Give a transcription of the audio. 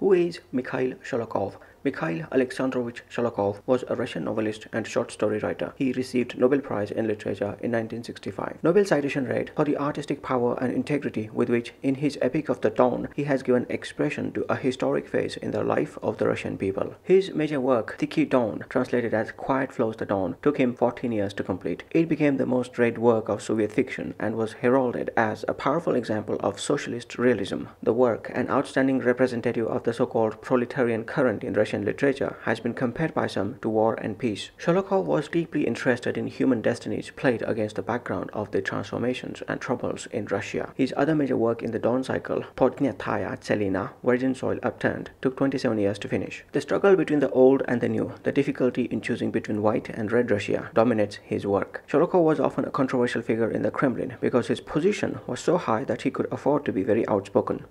Who is Mikhail Sholokhov? Mikhail Alexandrovich Sholokhov was a Russian novelist and short story writer. He received Nobel Prize in Literature in 1965. Nobel citation read, for the artistic power and integrity with which, in his Epic of the Don, he has given expression to a historic phase in the life of the Russian people. His major work, Tikhy Don, translated as Quiet Flows the Don, took him 14 years to complete. It became the most read work of Soviet fiction and was heralded as a powerful example of socialist realism. The work, an outstanding representative of the so-called proletarian current in Russian literature has been compared by some to War and Peace. Sholokhov was deeply interested in human destinies played against the background of the transformations and troubles in Russia. His other major work in the Don cycle, Podnyataya Tselina, Virgin Soil Upturned, took 27 years to finish. The struggle between the old and the new, the difficulty in choosing between white and red Russia, dominates his work. Sholokhov was often a controversial figure in the Kremlin because his position was so high that he could afford to be very outspoken.